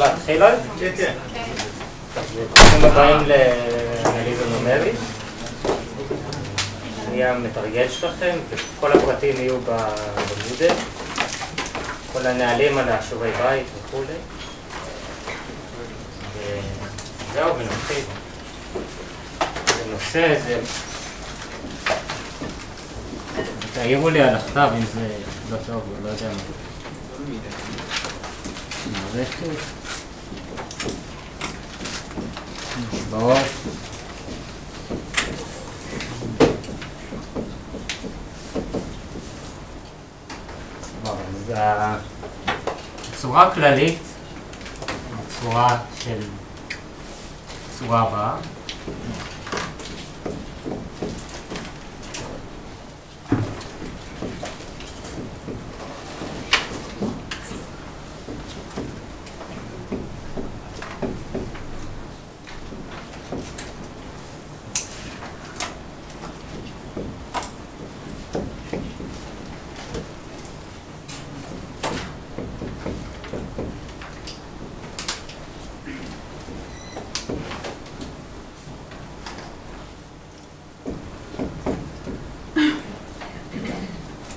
להתחיל עוד? כן, כן. ברוכים הבאים לאנליזה נומרית. אני המתרגל שלכם, וכל הפרטים יהיו בגודל. כל הנהלים על השיעורי בית וכולי. וזהו, ונתחיל. הנושא זה... תעירו לי על הכתב אם זה לא טוב, לא יודע מה. מערכת. טוב, אז הצורה הכללית, הצורה של הצורה הבאה.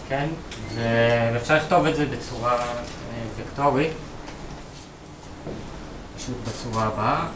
כן, ואפשר לכתוב את זה בצורה אה, וקטורית, פשוט בצורה הבאה.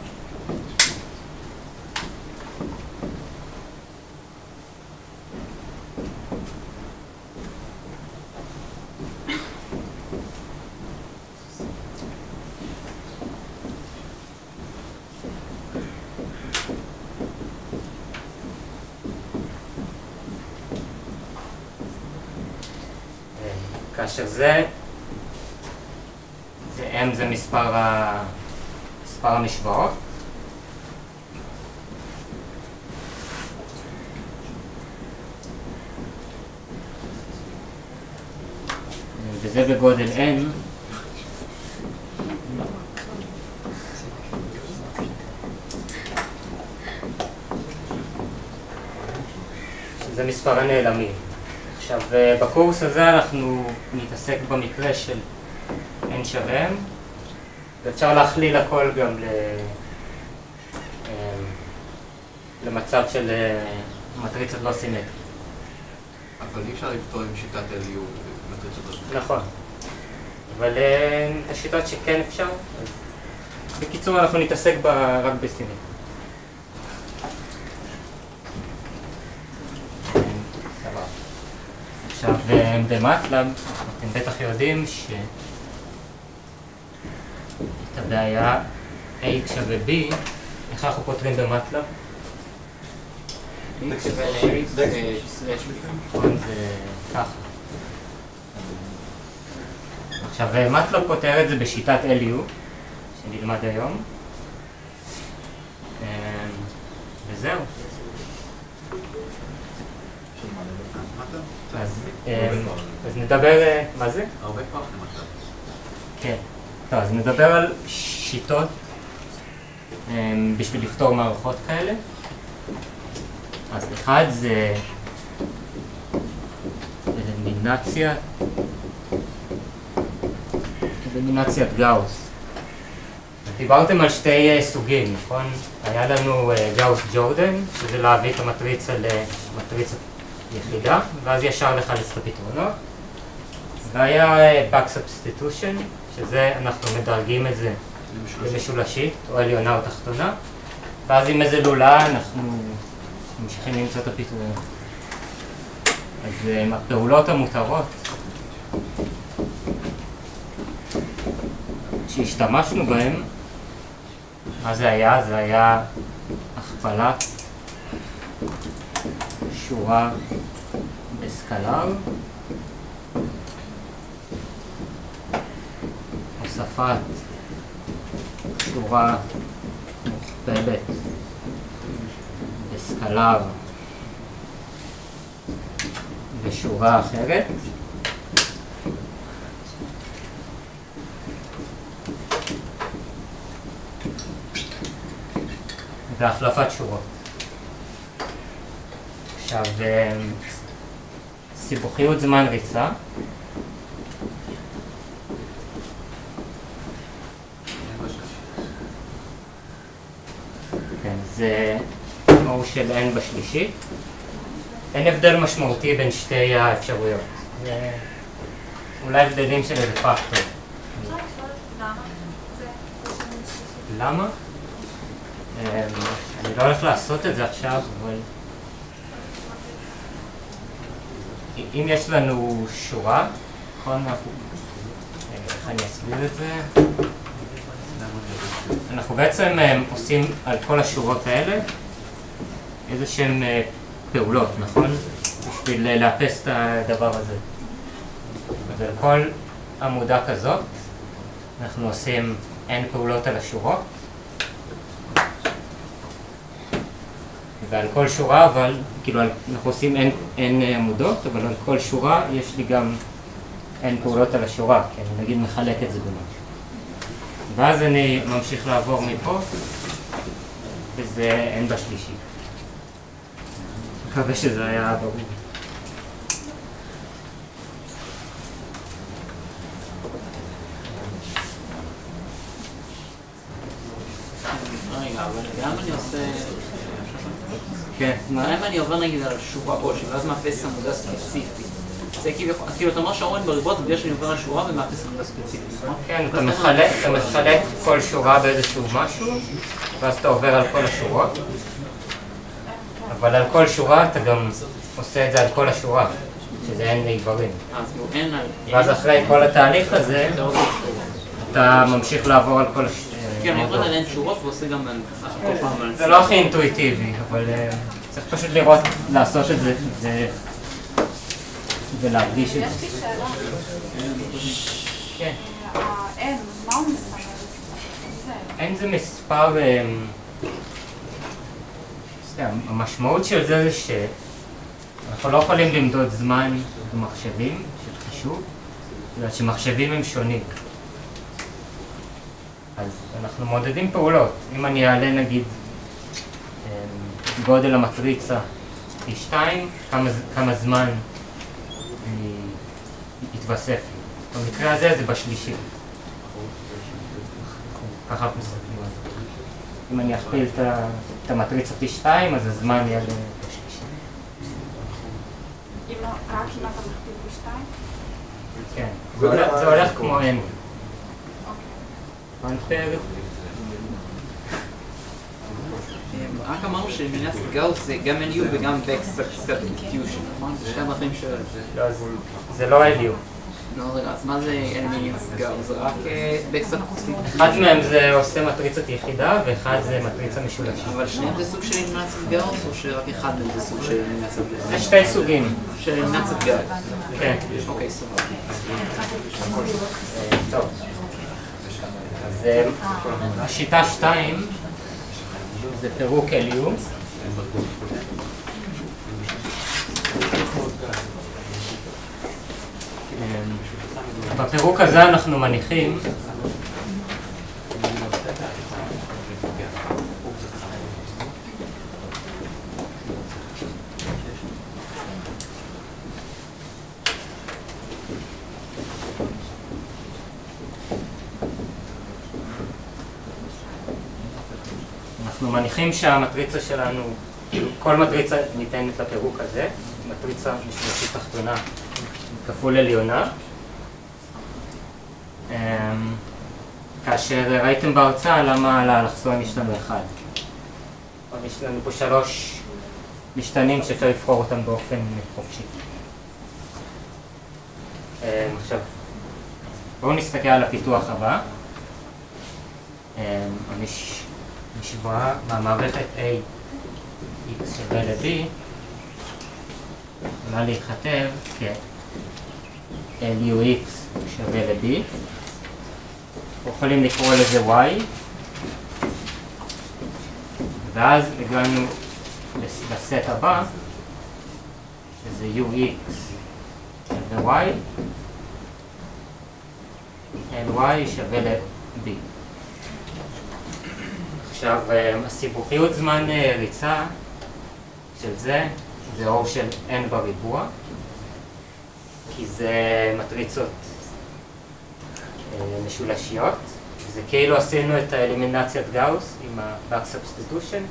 כאשר זה, זה m זה מספר, ה, מספר המשוואות. וזה בגודל n. שזה מספר הנעלמים. עכשיו, בקורס הזה אנחנו נתעסק במקרה של n שווה m, ואפשר להכליל הכל גם ל... למצב של מטריצות לא סימטריות. אבל אי אפשר לפתור עם שיטת LU מטריצות הזאת. נכון. אבל השיטות שכן אפשר, אז בקיצור אנחנו נתעסק בה רק בסימטריה. עכשיו, במטלב, אתם בטח יודעים ש... את הבעיה a שווה b, איך אנחנו פותרים במטלב? זה ככה. עכשיו, מטלב פותר את זה בשיטת LU, שנלמד היום. וזהו. אז, אז נדבר, מה זה? הרבה כוח למשל. כן. טוב, אז נדבר על שיטות בשביל לפתור מערכות כאלה. אז אחד זה אלימינציה, אלימינציית גאוס. דיברתם על שתי סוגים, נכון? היה לנו גאוס ג'ורדן, שזה להביא את המטריצה למטריצה יחידה, ואז ישר לחלץ את הפתרונות. והיה back substitution, שזה אנחנו מדרגים את זה למשולשית, או עליונה או תחתונה, ואז עם איזה לולה אנחנו ממשיכים למצוא את הפתרונות. אז הפעולות המותרות שהשתמשנו בהן, מה זה היה? זה היה הכפלת שורה בסקלר, הוספת שורה מוכפלת בסקלר בשורה אחרת. והחלפת שורות. עכשיו, סיבוכיות זמן ריצה. כן, זה מהו של n בשלישית. אין הבדל משמעותי בין שתי האפשרויות. זה אולי הבדלים של איזה פקטור. אפשר לשאול למה זה? למה? אמ, אני לא הולך לעשות את זה עכשיו, אבל... אם יש לנו שורה, נכון? אנחנו... אה, איך אני אסביר את זה? אנחנו בעצם אה, עושים על כל השורות האלה איזה שהן אה, פעולות, נכון? בשביל לאפס את הדבר הזה. אז על כל עמודה כזאת אנחנו עושים n פעולות על השורות ועל כל שורה, אבל, כאילו, אנחנו עושים n, n עמודות, אבל על כל שורה יש לי גם n פעולות על השורה, כי אני נגיד מחלק את זה במשהו. ואז אני ממשיך לעבור מפה, וזה n בשלישי. מקווה שזה היה ברור. רגע, אבל גם אני עושה... כן, מה? אם אני עובר נגיד על שורה כלשהי, ואז מאפס עמודה ספציפית? זה כביכול, כאילו אתה אומר שהאורן בריבוע זה בגלל שאני עובר על שורה ומאפס עמודה ספציפית, נכון? כן, אתה מחלק, אתה מחלק כל שורה באיזשהו משהו, ואז אתה עובר על כל השורות. אבל על כל שורה אתה גם עושה את זה על כל השורה, שזה אין כאילו על... ואז אחרי כל התהליך הזה, אתה ממשיך לעבור על כל הש... כן, אני שורות ועושה גם. זה לא הכי אינטואיטיבי, אבל אה, צריך פשוט לראות, לעשות את זה, זה- ולהרגיש את יש זה. לי שאלה. כן. ה-N, מה הוא מסמל? אין זה מספר... אמ, המשמעות של זה זה שאנחנו לא יכולים למדוד זמן במחשבים של חישוב, בגלל שמחשבים הם שונים. אז אנחנו מודדים פעולות. אם אני אעלה נגיד אמ, גודל המטריצה פי שתיים, כמה, ז- כמה זמן אני יתווסף לי. במקרה הזה זה בשלישי. ככה אנחנו מסתכלים על זה. אם אני אכפיל את המטריצה פי שתיים, אז הזמן יעלה בשלישי. אם לא, רק אם אתה מכפיל בשתיים? כן. זה הולך- זה הולך כמו n. רק אמרנו שמניעת גאוס זה גם NU וגם back substitution, נכון? זה שתי הדרכים של... לא, זה לא LU. לא, רגע, אז מה זה אלימינציית גאוס? זה רק אה, back substitution. אחד מהם זה עושה מטריצת יחידה, ואחד זה מטריצה משולשת. אבל שניהם זה סוג של אלימינציה גאוס, או שרק אחד מהם זה סוג של אלימינציה גאוס? זה שתי סוגים. של אלימינציה גאוס. כן. אוקיי, סבבה. טוב. אז אה, השיטה 2 זה פירוק LU. אה, בפירוק הזה אנחנו מניחים אנחנו מניחים שהמטריצה שלנו, כאילו כל מטריצה ניתנת לפירוק הזה, מטריצה משמעותית תחתונה כפול עליונה. אמ, כאשר ראיתם בהרצאה למה על האלכסון יש לנו אחד. יש לנו פה שלוש משתנים שאפשר לבחור אותם באופן חופשי. אמ, עכשיו, בואו נסתכל על הפיתוח הבא. אמ. משוואה מהמערכת A. x שווה ל-B יכולה להיכתב כ-LUX שווה ל-B יכולים לקרוא לזה Y. ואז הגענו לס- לסט הבא שזה UX שווה Y. LY שווה ל-B עכשיו, אה, הסיבוכיות זמן אה, ריצה של זה, זה אור של n בריבוע, כי זה מטריצות אה, משולשיות, שזה כאילו עשינו את האלימינציית גאוס עם ה-back substitution,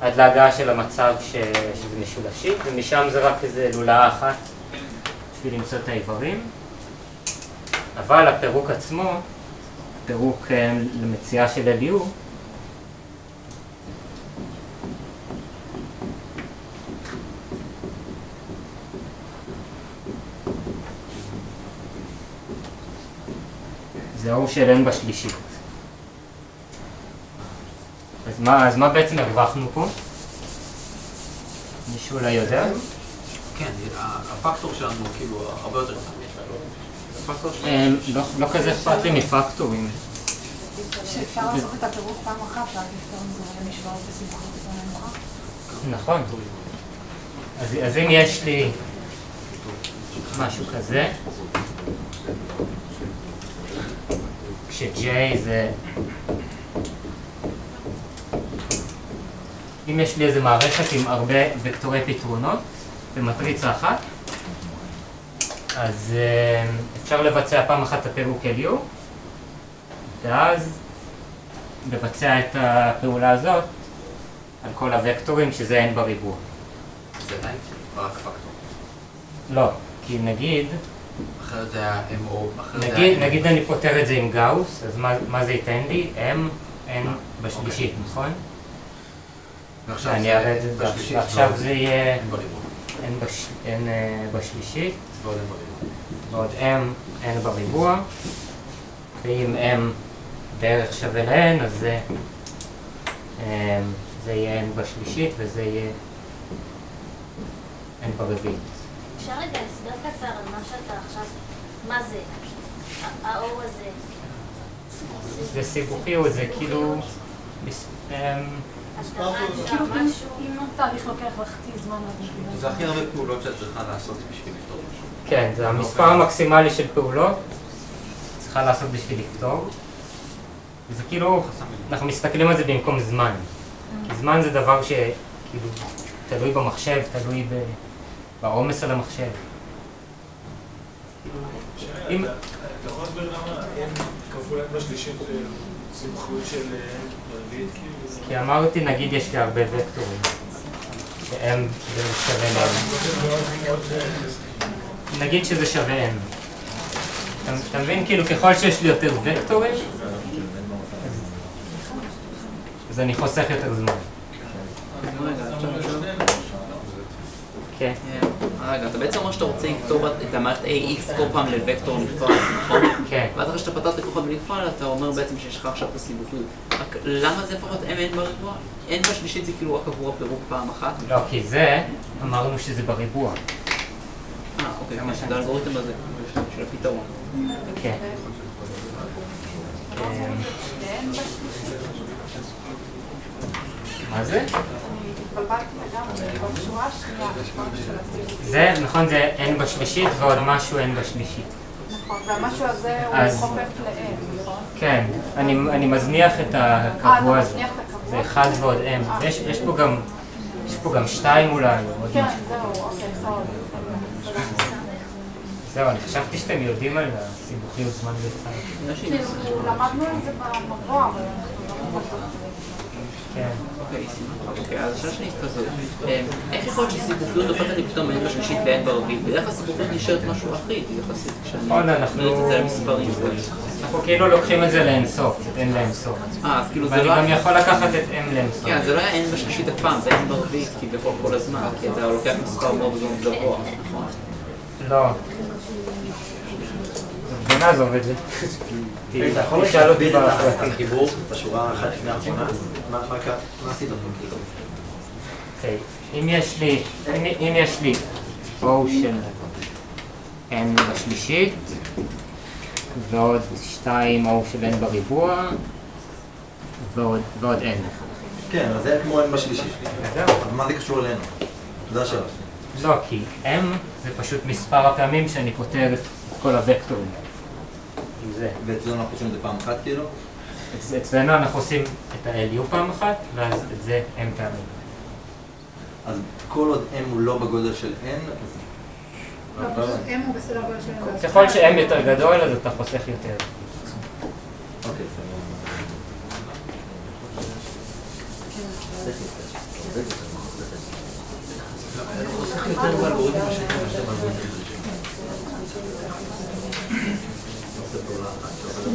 עד להגעה של המצב ש... שזה משולשי, ומשם זה רק איזה לולאה אחת בשביל למצוא את האיברים. אבל הפירוק עצמו, פירוק אה, למציאה של LU, זה ההוא של n בשלישית. אז מה, אז מה בעצם הרווחנו פה? מישהו אולי יודע? כן, הפקטור שלנו כאילו הרבה יותר קטן. אה, לא, לא כזה אכפת לי מפקטורים. שאפשר לעשות את הפירוק פעם אחת, ואז לפתור מזה משוואות בסיבוכיות יותר נמוכה. נכון. אז, אז אם יש לי משהו כזה, כש-J זה... אם יש לי איזה מערכת עם הרבה וקטורי פתרונות במטריצה אחת, אז אה, אפשר לבצע פעם אחת את הפירוק LU, ואז לבצע את הפעולה הזאת על כל הוקטורים שזה n בריבוע. זה עדיין רק פקטור. לא, כי נגיד, אחרת זה היה MO, אחרת זה היה... נגיד אני פותר את זה עם גאוס, אז מה, מה זה ייתן לי? m, n בשלישית, נכון? ועכשיו אני אראה את זה, ועוד זה יהיה N אה, בשלישית. ועוד m, n בריבוע, ואם m בערך שווה ל-n, אז זה, אה, זה יהיה n בשלישית וזה יהיה n ברביעית. אפשר רגע הסבר קצר על מה שאתה עכשיו, מה זה? האור הזה. זה סיבוכיות, זה כאילו... אם- התהליך לוקח זמן, זה הכי הרבה פעולות שאת צריכה לעשות בשביל לפתור משהו. כן, זה המספר המקסימלי של פעולות צריכה לעשות בשביל לפתור. וזה כאילו, אנחנו מסתכלים על זה במקום זמן. כי זמן זה דבר שכאילו תלוי במחשב, תלוי ב- בעומס על המחשב. אם- אתה יכול להסביר למה אין כפול אין בשלישית אה, של אה, רביעית כאילו? כי אמרתי, נגיד יש לי הרבה וקטורים, שהם זה שווה אה, נגיד שזה שווה n. אתה, מבין? כאילו ככל שיש לי יותר וקטורים, אז- אני חוסך יותר זמן. כן. רגע, אתה בעצם אומר שאתה רוצה לפתור את המערכת AX כל פעם לוקטור נפרד, נכון? כן. ואז אחרי שאתה פתרת אחד בנפרד, אתה אומר בעצם שיש לך עכשיו את הסיבוכיות. רק למה זה לפחות MN בריבוע? N בשלישית זה כאילו רק עבור הפירוק פעם אחת? לא, כי זה, אמרנו שזה בריבוע. אה, אוקיי, כן, זה האלגוריתם הזה, של הפתרון. כן. בשלישית. מה זה? זה, נכון, זה n בשלישית ועוד משהו n בשלישית. נכון, והמשהו הזה אז- הוא חופף ל-N, נכון? כן, אני, אני מזניח את הקבוע אה, הזה. זה 1 ועוד m. יש, יש פה גם, יש פה גם 2 אולי, כן. זהו, אוקיי, סורי. זהו, אני חשבתי שאתם יודעים על הסיבוכיות זמן וצד. כאילו, למדנו את זה במבוא, אבל אנחנו לא. אוקיי, אוקיי, אז השאלה שלי כזאת, אה, איך יכול להיות שסיבוכיות הופכת לי פתאום מ-N בשלישית ל-N ברביעית? בדרך כלל סיבוכיות נשארת משהו אחיד יחסית, כשאני נכון, אנחנו- מריץ את זה למספרים. אנחנו כאילו לוקחים את זה לאינסוף, את n לאינסוף. אה, אז כאילו זה ואני לא... גם יכול לקחת את m לאינסוף. כן, זה לא היה N בשלישית אף פעם, זה N ברביעית כביכול כל הזמן, כי אתה לוקח מספר מאוד מאוד גבוה, נכון? לא. בוא נעזוב את זה. אתה יכול תשאל אותי. החיבור בשורה אחת לפני האחרונה? מה עשית פה כאילו? אוקיי, אם יש לי, אם, יש לי n בשלישית ועוד 2 O של n בריבוע ועוד, ועוד n. כן, אז זה כמו אין בשלישית. מה זה קשור אלינו? זו השאלה. לא, כי m זה פשוט מספר הפעמים שאני פותר את כל הוקטורים. עם זה. ואצלנו אנחנו עושים את זה פעם אחת כאילו? אצלנו אנחנו עושים את ה-LU פעם אחת, ואז את זה M פעמים. אז כל עוד M הוא לא בגודל של N, אז... לא, M בסדר של N. ככל ש-M יותר גדול, אז אתה חוסך יותר. אוקיי, בסדר.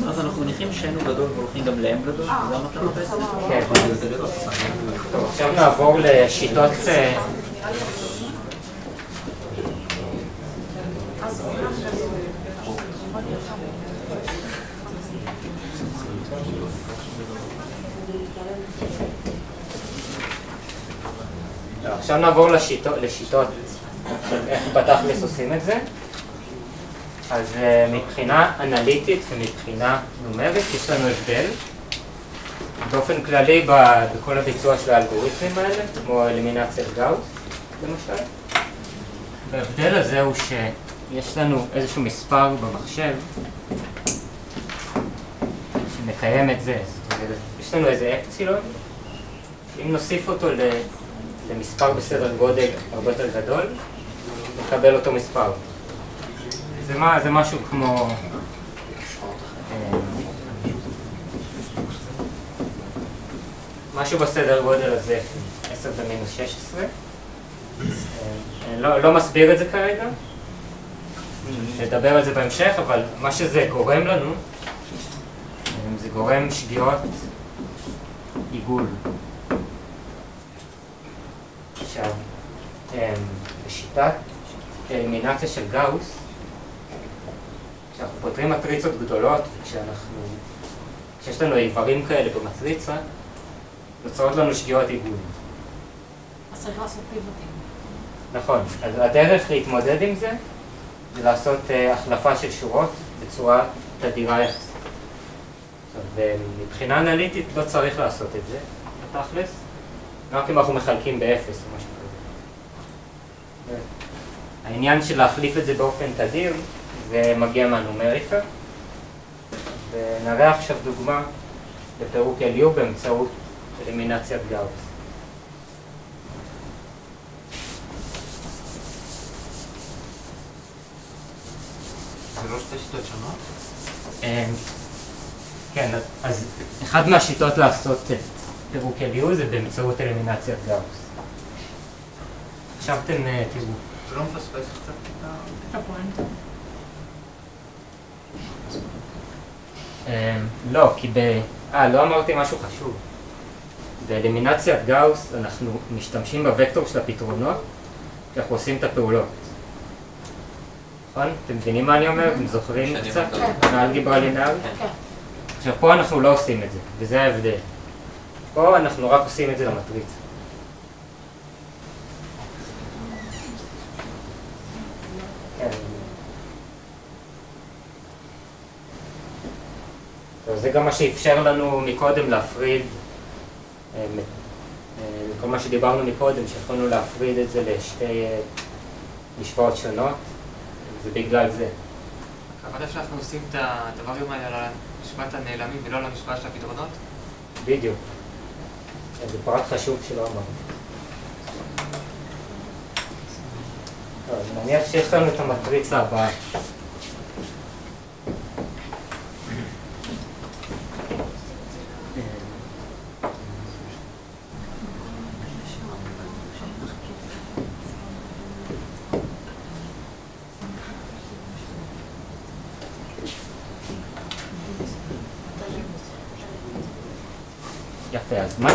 אז אנחנו מניחים שאין הוא גדול והולכים גם לאם גדול, זו המטרה בעצם? כן. טוב, עכשיו נעבור לשיטות... אה, עכשיו נעבור לשיטות, לשיטות של איך בתכלס עושים את זה. אז אה, מבחינה אנליטית ומבחינה נומרית יש לנו הבדל. באופן כללי בכל הביצוע של האלגוריתמים האלה, כמו אלימינציית גאוס למשל. וההבדל הזה הוא שיש לנו איזשהו מספר במחשב שמקיים את זה. זאת אומרת, יש לנו איזה אפסילון, שאם נוסיף אותו למספר בסדר גודל הרבה יותר גדול, נקבל אותו מספר. זה, מה, זה משהו כמו... אה, משהו בסדר גודל הזה, 10 במינוס 16. אה, לא, לא מסביר את זה כרגע, נדבר על זה בהמשך, אבל מה שזה גורם לנו, אה, זה גורם שגיאות עיגול. עכשיו, אה, בשיטת אלימינציה של גאוס, כשאנחנו פותרים מטריצות גדולות, וכשאנחנו, כשיש לנו איברים כאלה במטריצה, נוצרות לנו שגיאות עיגול. אז צריך לעשות פיבוטים. נכון, אז הדרך להתמודד עם זה, זה לעשות uh, החלפה של שורות בצורה תדירה יחסית. עכשיו, אה, מבחינה אנליטית לא צריך לעשות את זה, בתכלס, רק אם אנחנו מחלקים באפס או משהו כזה. העניין של להחליף את זה באופן תדיר, זה מגיע מהנומריקה, ונראה עכשיו דוגמה לפירוק LU באמצעות אלימינציית גאוס. זה לא שתי שיטות שונות? אמ, כן, אז אחת מהשיטות לעשות את פירוק LU זה באמצעות אלימינציית גאוס. עכשיו אתם אה, תראו. זה לא מפספס קצת. את הפואנטה. לא, כי ב... אה, לא אמרתי משהו חשוב. באלימינציית גאוס אנחנו משתמשים בוקטור של הפתרונות כשאנחנו עושים את הפעולות. נכון? אתם מבינים מה אני אומר? אתם זוכרים שאני קצת? הבנתי. מאלגברה לינארית? כן. עכשיו פה אנחנו לא עושים את זה, וזה ההבדל. פה אנחנו רק עושים את זה למטריצה. זה גם מה שאפשר לנו מקודם להפריד, אה, אה, כל מה שדיברנו מקודם, שיכולנו להפריד את זה לשתי אה, משוואות שונות, זה בגלל זה. הכוונה שאנחנו עושים את הדברים האלה על המשפט הנעלמים ולא על המשפט של הפתרונות? בדיוק. זה פרט חשוב שלא. טוב, נניח שיש לנו את המטריצה הבאה.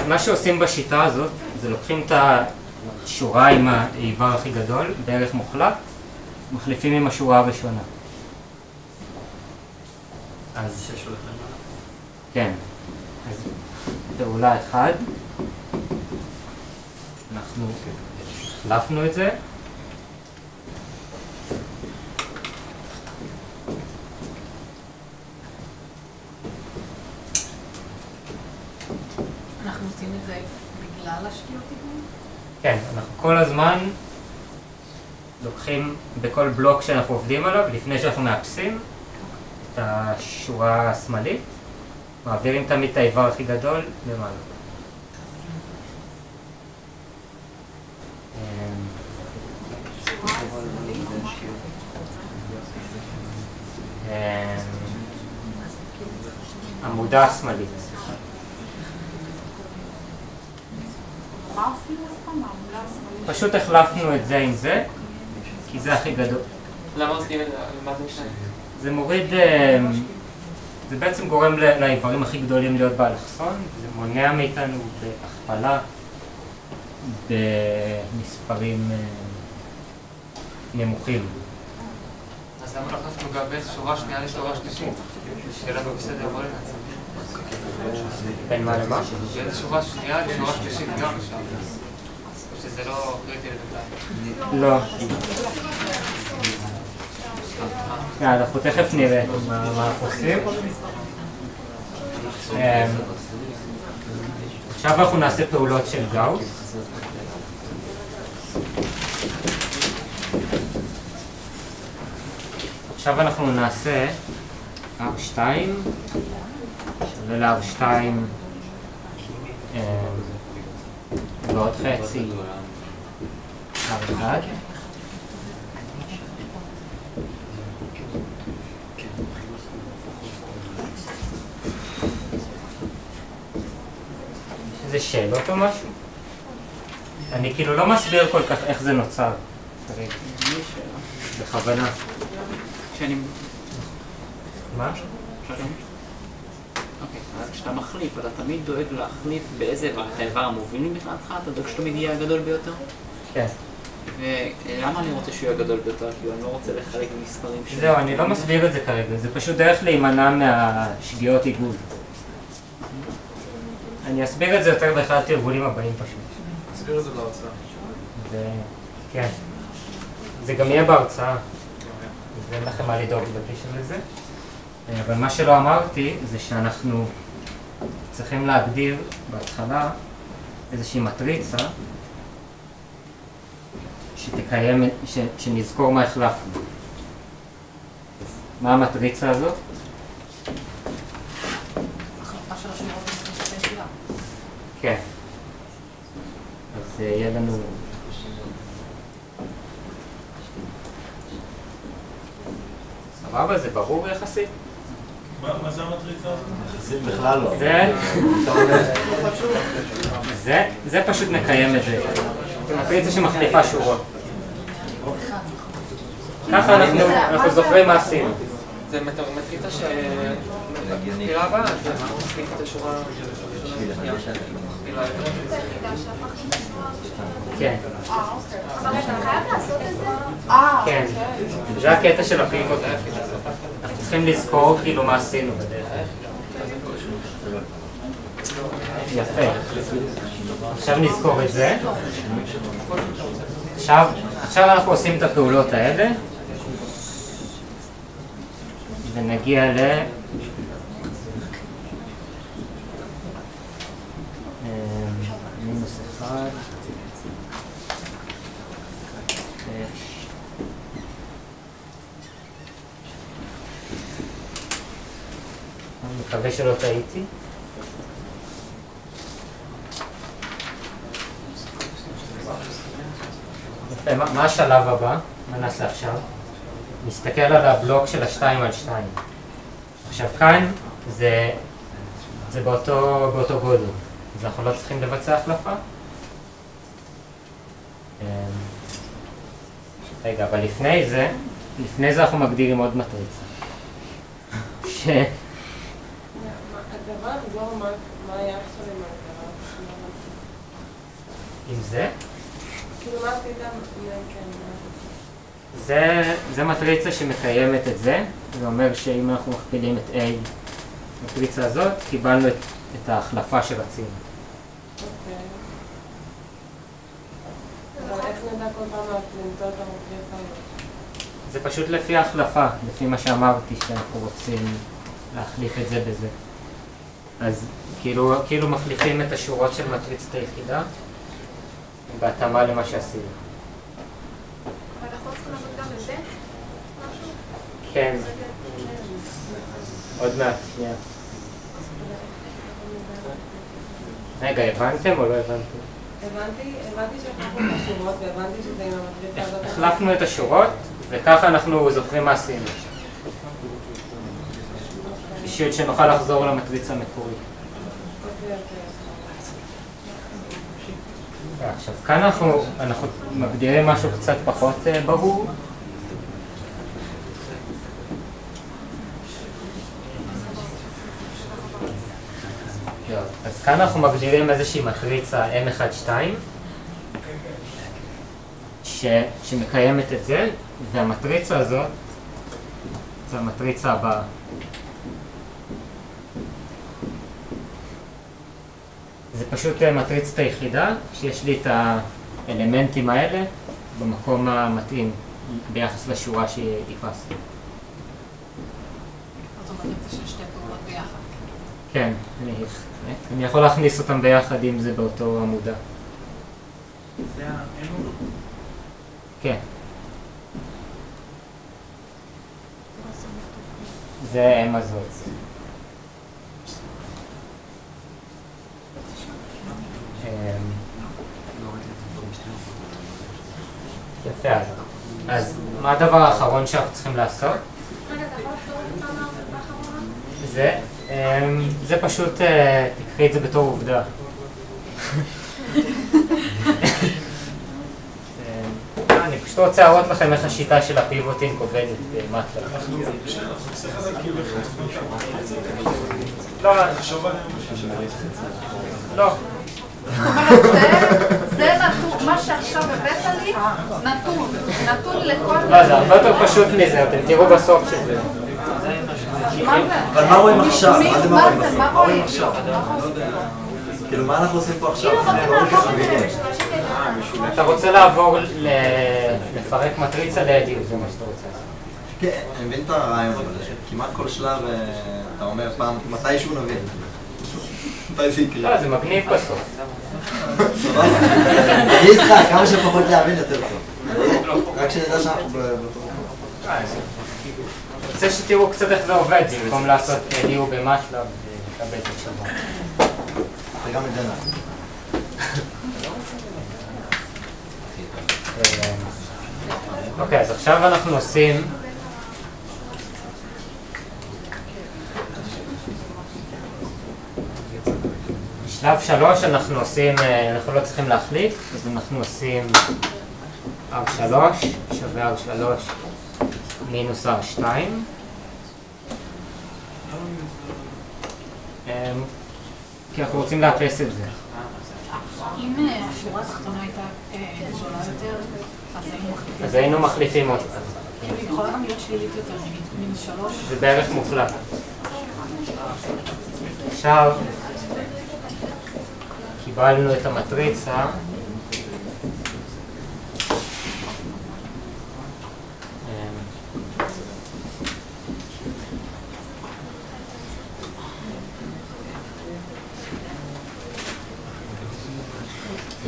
מה, שעושים בשיטה הזאת, זה לוקחים את השורה עם האיבר הכי גדול, בערך מוחלט, מחליפים עם השורה הראשונה. אז. כן, אז פעולה אחד, אנחנו החלפנו את זה, אנחנו עושים את זה בגלל השגיאות עיגול? כן, אנחנו כל הזמן לוקחים בכל בלוק שאנחנו עובדים עליו, לפני שאנחנו מאפסים את השורה השמאלית, מעבירים תמיד את האיבר הכי גדול למעלה. אמ, אמ, עמודה השמאלית, סליחה. מה עושים עוד פעם? מה עושים? פשוט החלפנו את זה עם זה, כי זה הכי גדול. למה עושים את זה? מה זה משנה? זה מוריד, אה, זה בעצם גורם לאיברים הכי גדולים להיות באלכסון, זה מונע מאיתנו בהכפלה במספרים אה, נמוכים. אז למה לא הכנסנו גם בין שורה שנייה לשורה שלישית? שיהיה לנו בסדר בוא נעשה. בין מה למה? בין שורה שנייה לשורה שלישית גם. או שזה לא קריטי לבינתיים. לא. אה, אנחנו תכף נראה מה אנחנו עושים. אה, עכשיו אנחנו נעשה פעולות של גאוס. עכשיו אנחנו נעשה R2, שווה ל-R2 אה, ועוד חצי R1. יש איזה שאלות או משהו? אני כאילו לא מסביר כל כך איך זה נוצר. בכוונה. מה? כשאתה מחליף, אתה תמיד דואג להחליף באיזה איבר, את האיבר המוביל מבחינתך? אתה דואג שתמיד יהיה הגדול ביותר? כן. ולמה אני רוצה שהוא יהיה הגדול ביותר? כי אני לא רוצה לחלק במספרים שלי. זהו, אני לא מסביר את זה כרגע, זה פשוט דרך להימנע מהשגיאות עיגול. אני אסביר את זה יותר באחד התרגולים הבאים פשוט. תסביר את זה בהרצאה. ו... כן. זה גם יהיה בהרצאה, אז אין לכם מה לדאוג בקשר לזה. אבל מה שלא אמרתי זה שאנחנו צריכים להגדיר בהתחלה איזושהי מטריצה שתקיים, ש, שנזכור מה החלפנו. מה המטריצה הזאת? כן. אז אה, יהיה לנו... סבבה, זה ברור יחסית? מה זה המטריצה הזאת? בכלל לא. זה, פשוט מקיים את זה. זה מטריצה שמחליפה שורות. ככה אנחנו, אנחנו זוכרים מה עשינו. זה מט- מטריצה ש... בקריאה הבאה, זה מחליף את השורה. כאילו, כן, אה, אוקיי. אבל אתה חייב לעשות את זה? כן. זה הקטע של הפיבוט. צריכים לזכור כאילו מה עשינו בדרך. יפה. עכשיו נזכור את זה. עכשיו, עכשיו אנחנו עושים את הפעולות האלה. ונגיע ל... אמ, מינוס אחד. שש. אני מקווה שלא טעיתי. יפה, מה, השלב הבא? מה נעשה עכשיו? נסתכל על הבלוק של השתיים על שתיים. עכשיו כאן זה, זה באותו, באותו גודל, אז אנחנו לא צריכים לבצע החלפה. אמ, רגע, אבל לפני זה, לפני זה אנחנו מגדירים עוד מטריצה. ש... הדבר הגדול, מה מה היחס שלו עם ההגדרה? עם זה, כאילו, עשית? כן, זה, זה מטריצה שמקיימת את זה, זה אומר שאם אנחנו מכפילים את A במטריצה הזאת, קיבלנו את, את ההחלפה שרצינו. אוקיי. זה פשוט לפי ההחלפה, לפי מה שאמרתי שאנחנו רוצים להחליף את זה בזה. אז כאילו, כאילו מחליפים את השורות של מטריצת היחידה בהתאמה למה שעשינו. אבל אנחנו צריכים לעשות גם את זה? משהו? כן, עוד מעט, שנייה. רגע, הבנתם או לא הבנתם? הבנתי, הבנתי שהחלפנו את השורות והבנתי שזה עם המטריצה הזאת. החלפנו את השורות, וככה אנחנו זוכרים מה עשינו. בשביל שנוכל לחזור למטריצה המקורית. עכשיו, כאן אנחנו, אנחנו מגדירים משהו קצת פחות אה, ברור. אז כאן אנחנו מגדירים איזושהי מטריצה M12 ש, שמקיימת את זה, והמטריצה הזאת זה המטריצה הבאה. זה פשוט אה, מטריצת היחידה, שיש לי את האלמנטים האלה במקום המתאים ביחס לשורה שהדפסתי. זאת אומרת, זה של שתי פעולות ביחד. כן, אני, אני יכול להכניס אותם ביחד אם זה באותו עמודה. זה האמור? כן. זה אם הזאת. יפה, אז- אז מה הדבר האחרון שאנחנו צריכים לעשות? זה, אמ, זה פשוט, אה, תקחי את זה בתור עובדה. אמ, אני פשוט רוצה להראות לכם איך השיטה של הפיבוטינג עובדת את המטריצה. לא. לא. זאת אומרת, זה- זה נתון, מה שעכשיו הבאת לי, נתון, נתון לכל... לא, זה הרבה יותר פשוט מזה, אתם תראו בסוף שזה... אבל מה רואים עכשיו? מה זה מה מה רואים? עכשיו? מה רואים? עכשיו? כאילו, מה אנחנו עושים פה עכשיו? כאילו. זה. אתה רוצה לעבור. לפרק מטריצה לאדיו, זה מה שאתה רוצה. כן, אני מבין את הרעיון, אבל כמעט כל שלב אה, אתה אומר פעם, מתישהו נבין. מתי זה יקרה? לא, זה מגניב בסוף. סבבה. אני איתך, כמה שפחות להבין יותר טוב. רק שנדע שאנחנו באותו מקום. רוצה שתראו קצת איך זה עובד, במקום לעשות אדיו במטלב ולקבל את התשובה. וגם את נעשה. אוקיי, אז עכשיו אנחנו עושים... בשלב שלוש אנחנו עושים, אה, אנחנו לא צריכים להחליף, אז אנחנו עושים R3 שווה R3 מינוס R2. אמ, כי אנחנו רוצים לאפס את זה. אם אה, השורה התחתונה הייתה אה, גדולה יותר, אז היינו מחליפים. אותה. כאילו. זה בערך מוחלט. עכשיו קיבלנו את המטריצה.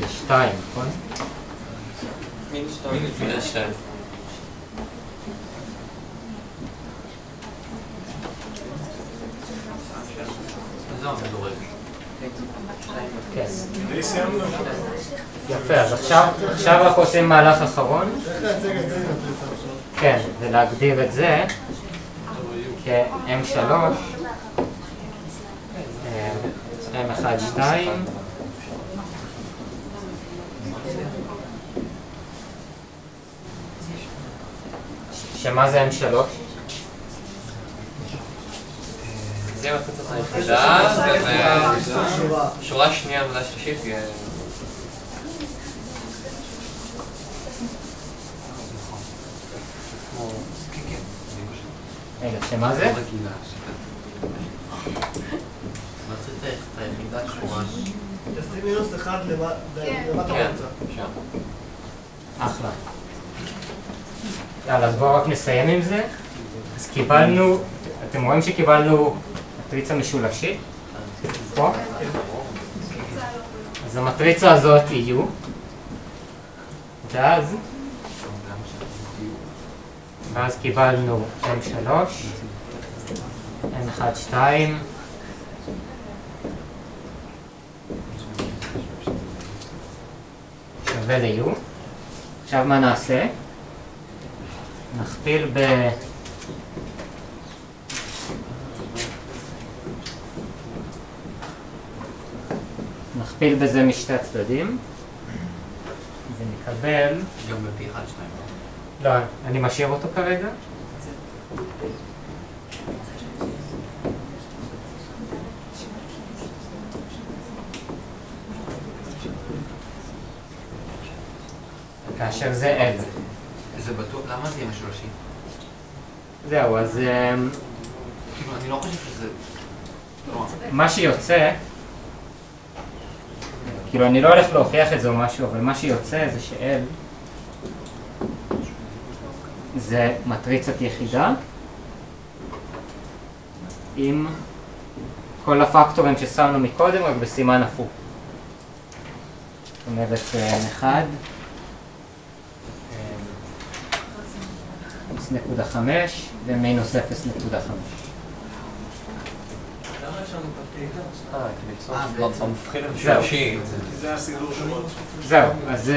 שתיים, נכון? מינוס שתיים. מינוס שתיים. זה המדורג. כן. די סיימנו. יפה, אז עכשיו, עכשיו אנחנו עושים מהלך אחרון. כן, ולהגדיר את זה כ-M3, M1-2, שמה זה M3? זה מטריצת היחידה, ושורה שנייה עבודה שלישית יהיה... רגע, שמה זה? רגילה. מצאת את היחידה שורה. תשים מינוס אחד למטה כן, אפשר. אחלה. יאללה, אז בואו רק נסיים עם זה. אז קיבלנו, אתם רואים שקיבלנו מטריצה משולשית? פה? אז המטריצה הזאת היא U, ואז, ואז קיבלנו M3, M1-2, שווה ל-U. עכשיו מה נעשה? נכפיל ב... נכפיל בזה משתי הצדדים. מקבל... גם בפי 1, 2. לא, אני משאיר אותו כרגע. כאשר זה אל. זה בטוח, למה זה יהיה משולשי? זהו, אז אמ, כאילו, אני לא חושב שזה... לא. מה שיוצא, כאילו אני לא הולך להוכיח את זה או משהו, אבל מה שיוצא זה שאל זה מטריצת יחידה עם כל הפקטורים ששמנו מקודם, רק בסימן הפוך. זאת אומרת, אה, אחד, אה, 0.5 ומינוס 0.5. במפחיד המשולשי. זה הסידור שלו. זהו, אז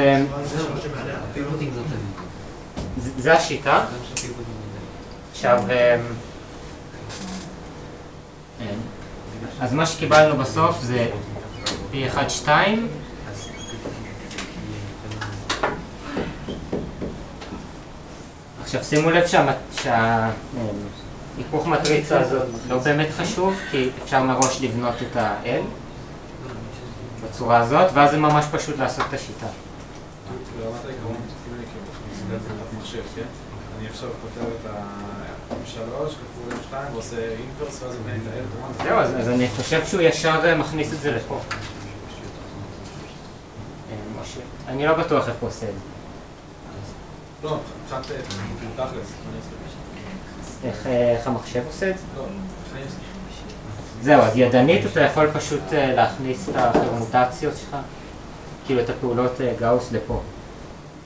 זה השיטה. עכשיו, אה, אז מה שקיבלנו בסוף זה P1-2 עכשיו שימו לב שההיפוך מטריצה הזאת לא באמת חשוב כי אפשר מראש לבנות את ה-L בצורה הזאת ואז זה ממש פשוט לעשות את השיטה. מחשב, כן? אני עכשיו כותב את ה-M3 כפול M2 ועושה אינברס ואז את זהו, אז, אני חושב שהוא ישר אה, מכניס את זה לפה. אה, אני לא בטוח איך הוא עושה את זה. לא, מבחינת כאילו תכלס? איך, אה, המחשב עושה את זה? לא? זהו, אז ידנית אתה יכול פשוט אה, להכניס את הפרמוטציות שלך, כאילו את הפעולות אה, גאוס לפה,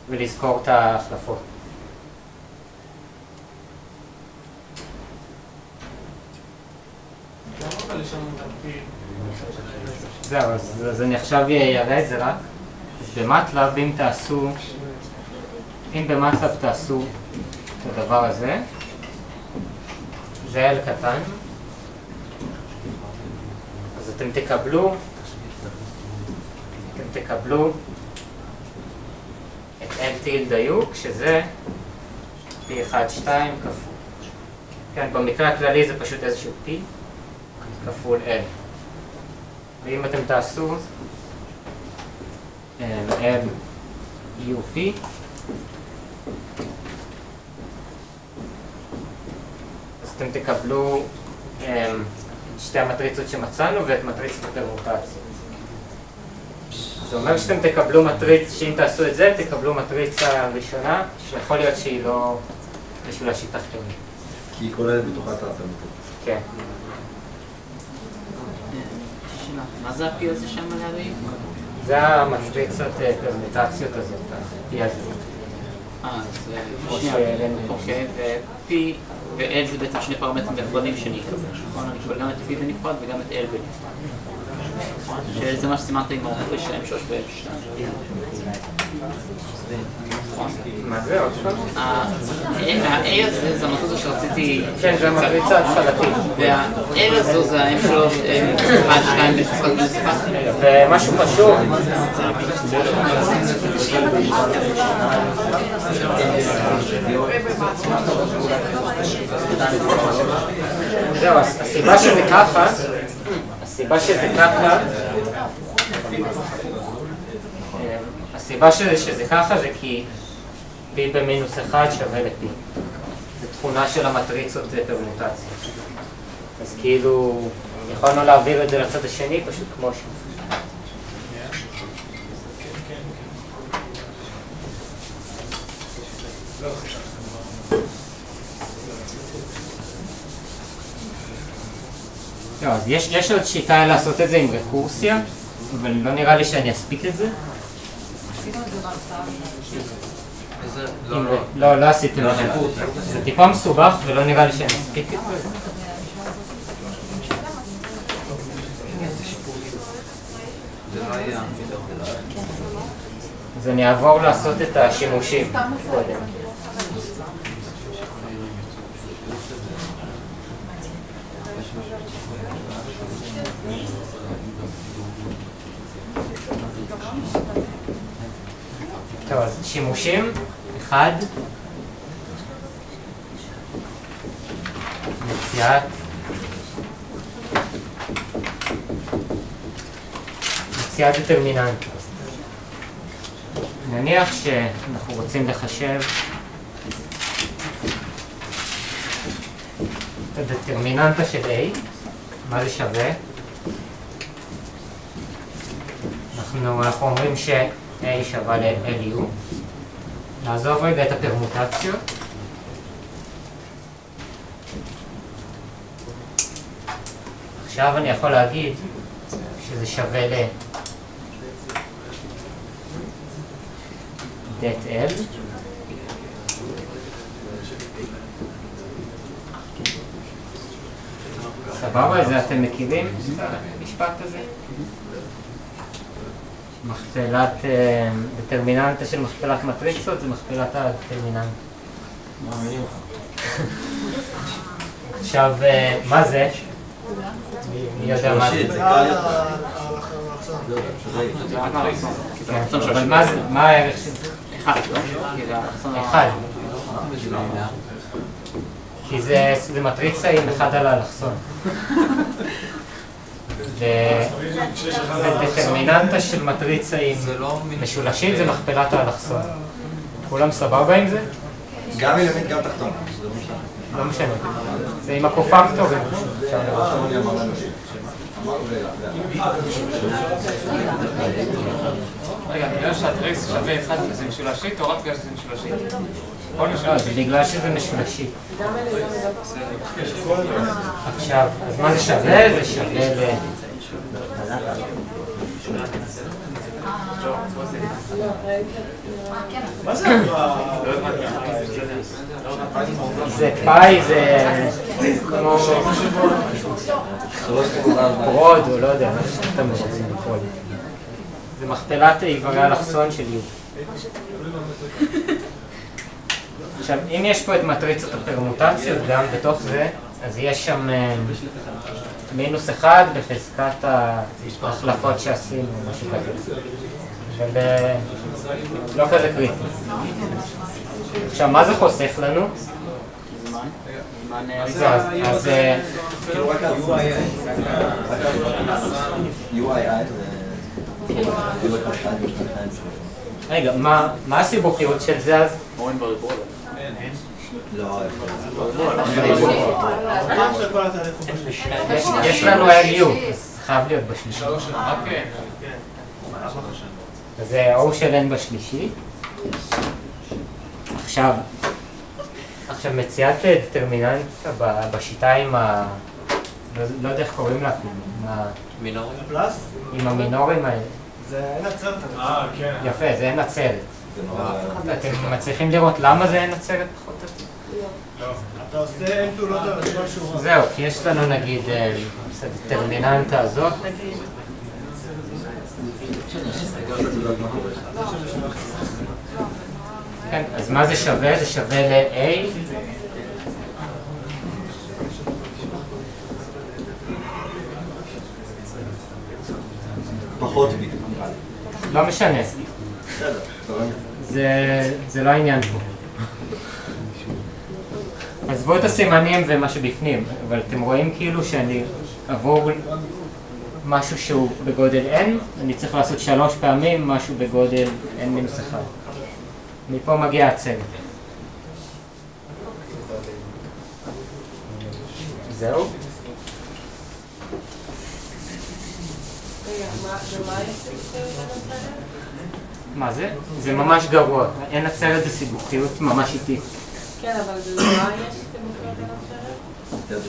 ולזכור את ההחלפות. זהו, אז, אני עכשיו אראה את זה רק. אז במטלב, אם תעשו, אם במטלב תעשו את הדבר הזה, זה L קטן, אז אתם תקבלו, אתם תקבלו טילד דיוק, שזה P1-2 כפול. כן, במקרה הכללי זה פשוט איזשהו P כפול L. ואם אתם תעשו אה, L UP, אז אתם תקבלו אה, שתי המטריצות שמצאנו ואת מטריצת הפרמוטציה. זה אומר שאתם תקבלו מטריץ, שאם תעשו את זה, תקבלו מטריצה ראשונה, שיכול להיות שהיא לא משולשית תחתונית. כי היא כוללת בתוכה את הפרמוטציה. כן. מה זה הפי הזה שם על הרעי? זה המטריצת אה, פרמוטציות הזאת, ה-P הזה. אה, שאין- אוקיי, ו-P ו-L זה בעצם שני פרמטרים נפרדים שאני אקבל, נכון? אני אקבל גם את P בנפרד וגם את L בנפרד. שזה מה שסימנת עם ההפרש של M3 ו-L2. נכון? מה זה עוד פעם? ה-A הזה זה המטריצה שרציתי... כן, זה המטריצה ההתחלתית. וה-L הזו זה ה-M3, M1, 2, בנפרד בנפרד. ומשהו חשוב, זהו, הס- הסיבה שזה ככה, הסיבה שזה ככה, אה, הסיבה שזה, שזה ככה זה כי b במינוס 1 שווה ל-p. זו תכונה של המטריצות פרמוטציה. אז כאילו, יכולנו להעביר את זה לצד השני פשוט כמו ש... לא, אז יש, יש עוד שיטה לעשות את זה עם רקורסיה, אבל לא נראה לי שאני אספיק את זה. לא, לא. לא, לא עשיתם את זה. זה טיפה מסובך ולא נראה לי שאני אספיק את זה. לא. אז אני אעבור לעשות את השימושים קודם. טוב, אז שימושים, אחד, מציאת מציאת דטרמיננטה. נניח שאנחנו רוצים לחשב את הדטרמיננטה של A, מה זה שווה? אנחנו, אנחנו אומרים ש-A שווה ל-LU. נעזוב רגע את הפרמוטציות. עכשיו אני יכול להגיד שזה שווה ל... det L סבבה? זה אתם מכירים? את המשפט הזה? מכפלת אה, דטרמיננטה של מכפלת מטריצות זה מכפלת הדטרמיננטה. עכשיו, אה, מה זה? מי- יודע מה זה? כן, אבל מה זה? מה הערך של זה? אחד, לא? כי אחד. כי זה מטריצה עם אחד על האלכסון. ו- ודטרמיננטה של מטריצה עם זה לא משולשית זה מכפלת האלכסון. כולם סבבה עם זה? גם אלמנט, גם תחתון. זה לא משנה. לא משנה. זה עם הקופקטורים. לנו. רגע, בגלל שהטרקס שווה אחד וזה משולשית, או רק בגלל שזה משולשית? כל לא, זה בגלל שזה משולשית. עכשיו, אז מה זה שווה? זה שווה ל... זה פאי, זה כמו ברוד, או לא יודע, מה שאתם רוצים לקרוא. זה מכפלת איברי אלכסון של יו. עכשיו, אם יש פה את מטריצות הפרמוטציות גם בתוך זה, אז יש שם אה, מינוס אחד בחזקת ההחלפות שעשינו, משהו כזה. אבל אה, לא כזה קריטי. עכשיו, מה זה חוסך לנו? אז. רגע, מה מה הסיבוכיות של זה אז? לא, יש- לנו LU, אז חייב להיות בשלישי. אז זה O של N בשלישי. עכשיו, עכשיו מציאת דטרמיננטה ב- בשיטה עם ה... לא, לא יודע איך קוראים לה אפילו, עם, המינורים האלה. זה אין עצרת. אה, כן. יפה, זה. זה נורא... אתם מצליחים לראות למה זה עין נצרת פחות או יותר? אתה עושה אין פעולות על כל שורה. זהו, כי יש לנו נגיד אה, את הדטרמיננטה הזאת. כן, אז מה זה שווה? זה שווה ל-A פחות לי. לא משנה, זה לא העניין פה. עזבו את הסימנים ומה שבפנים, אבל אתם רואים כאילו שאני עבור משהו שהוא בגודל n, אני צריך לעשות שלוש פעמים משהו בגודל n מינוס 1. מפה מגיע הצוות. זהו? מה- זה? זה ממש גרוע. n עצרת זה סיבוכיות ממש איטית. כן, אבל זה מה יש סיבוכיות בנצרת?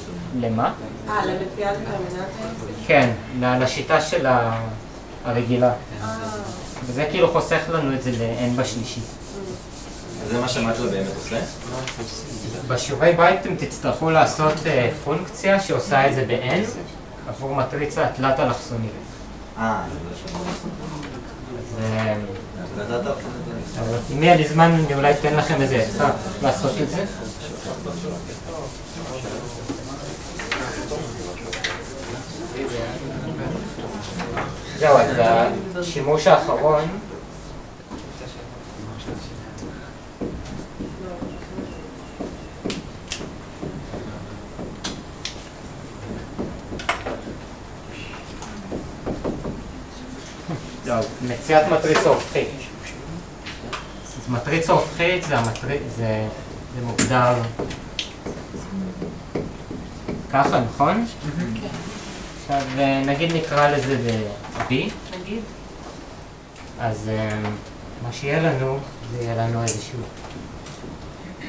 למה? אה, למציאת דטרמיננטה? כן, ל- לשיטה של הרגילה. אה, וזה כאילו חוסך לנו את זה ל-n בשלישי. אז זה מה שמטלה באמת עושה? בשיעורי בית אתם תצטרכו לעשות אה, פונקציה שעושה את זה ב-n עבור מטריצה תלת אלכסונית. אה, זה לא אתה... אבל אם יהיה לי זמן אני אולי אתן לכם איזה עצה לעשות את זה. זהו, אז השימוש האחרון מציאת מטריסות, הופכי. אז מטריצה הופכית זה, המטריצ... זה, זה מוגדר ככה, נכון? עכשיו אה, נגיד נקרא לזה ב-B, נגיד. אז אה, מה שיהיה לנו, זה יהיה לנו איזשהו... אה,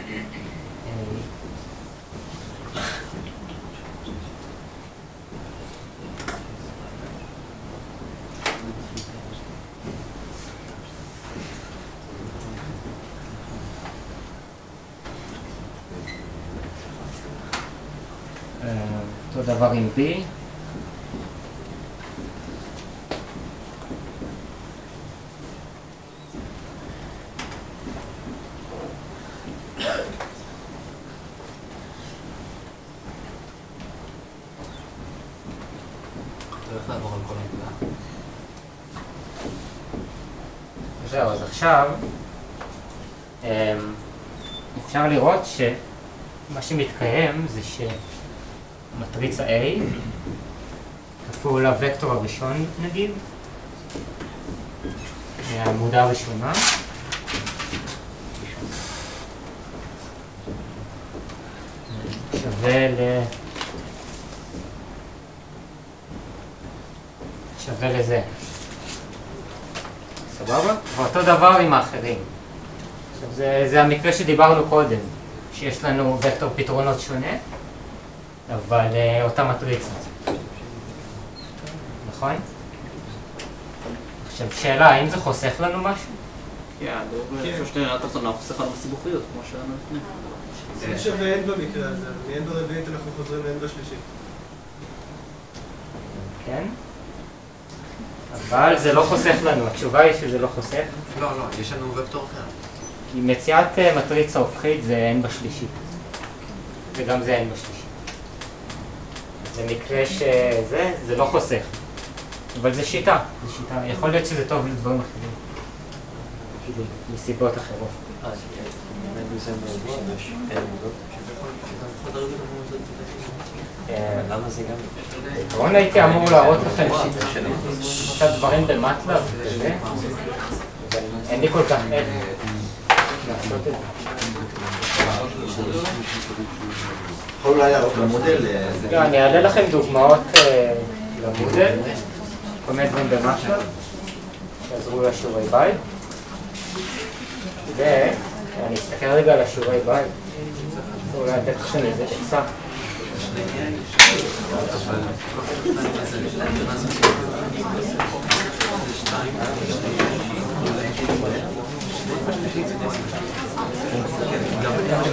אה, אותו דבר עם B. אתה הולך לעבור על כל הנקודה. זהו, אז עכשיו אמ, אפשר לראות שמה שמתקיים זה שמטריצה A כפול הוקטור הראשון נגיד, מהעמודה הראשונה, שווה ל... שווה לזה. סבבה? ואותו דבר עם האחרים. עכשיו זה, זה המקרה שדיברנו קודם, שיש לנו וקטור פתרונות שונה, אבל uh, אותה מטריצה. נכון? עכשיו שאלה, האם זה חוסך לנו משהו? כן, שלושת העיריית התחתונה חוסך לנו בסיבוכיות, כמו שלנו לפני. זה שווה n במקרה הזה, מ-n ברביעית אנחנו חוזרים ל-n בשלישית. כן? אבל זה לא חוסך לנו, התשובה היא שזה לא חוסך, לא, לא, יש לנו וקטור אחר. כי מציאת אה, מטריצה הופכית זה n בשלישית, וגם זה n בשלישית. זה מקרה שזה, זה לא חוסך, אבל זה שיטה, זה שיטה, יכול להיות שזה טוב לדברים אחרים, מסיבות אחרות. אה, למה זה גם... בעיקרון הייתי אמור להראות לכם שיטה, קצת דברים במטלב וכזה, אבל אין לי כל כך איך לעשות את זה. יכול אולי להראות למודל... אני אעלה לכם דוגמאות אה, למודל, כל מיני דברים במטלב, שיעזרו לשיעורי בית. ואני אסתכל רגע על השיעורי בית, אולי לתת לכם איזה עצה.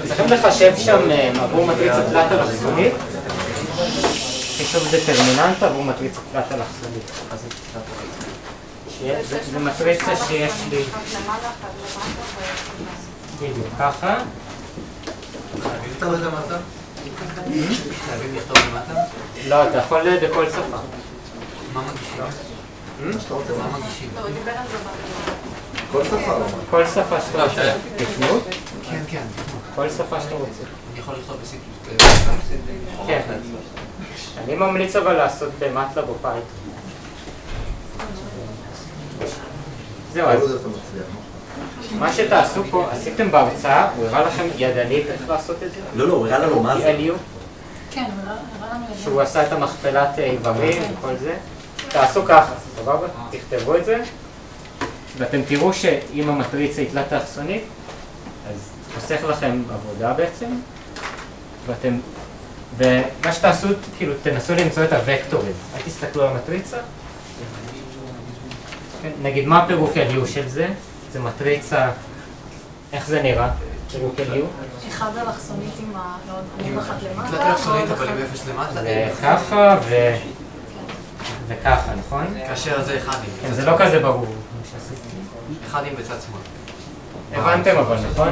צריכים לחשב שם אה, עבור מטריצה תלת אלכסונית, חישוב דטרמיננט עבור מטריצה תלת אלכסונית. זה- מטריצה שיש לי בדיוק ככה? לא, אתה יכול בכל שפה. מה מגישים? מה מגישים? לא, כל שפה? כל שפה שאתה לא, רוצה. תקנו, כן, כן. כל שפה שאתה רוצה. אני יכול לכתוב ב C... כן. אני ממליץ אבל לעשות ב MATLAB או Python. זהו, אז עוד אתה מצליח. מה שתעשו פה, עשיתם בהרצאה, הוא הראה לכם ידנית איך לעשות את זה? לא, לא, הוא הראה לנו מה זה. כן, הוא הראה לנו. שהוא עשה את המכפלת אה, איברים וכל זה. תעשו ככה, סבבה? תכתבו את זה, ואתם תראו שאם המטריצה היא תלת אלכסונית, אז חוסך לכם עבודה בעצם, ואתם, ומה שתעשו, כאילו, תנסו למצוא את הוקטורים. אל תסתכלו על המטריצה. כן, נגיד, מה הפירוק LU של זה? זה מטריצה, איך זה נראה? פירוק LU? אחד אלכסונית עם ה... לא, עם אחת למטה. תלת אלכסונית אבל עם אפס למטה? זה ככה ו... וככה, נכון? כאשר זה אחד כן. זה לא כזה ברור. אחד עם בצד שמאל. הבנתם אבל, נכון?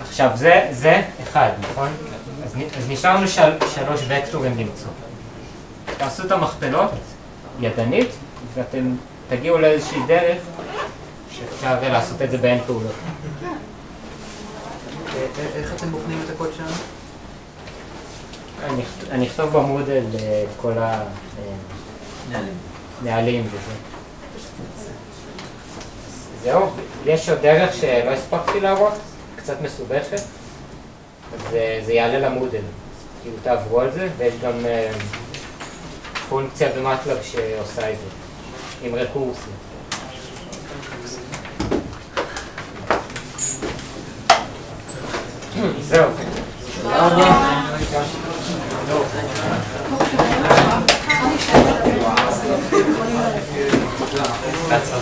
עכשיו זה, זה אחד, נכון? אז, נשארנו של, שלוש וקטורים למצוא. תעשו את המכפלות ידנית, ואתם תגיעו לאיזושהי דרך שאפשר לעשות את זה באין פעולות. אה, איך אתם בוחנים את הקוד שלנו? אני, אכת- אני אכתוב במודל אה, כל הנהלים וזה. זהו, יש עוד דרך שלא הספקתי להראות, קצת מסובכת, אז אה, זה יעלה למודל, כאילו תעברו על זה, ויש גם אה, פונקציה במטלב שעושה את זה, עם רקורסיה. זהו. תודה רבה. Grazie.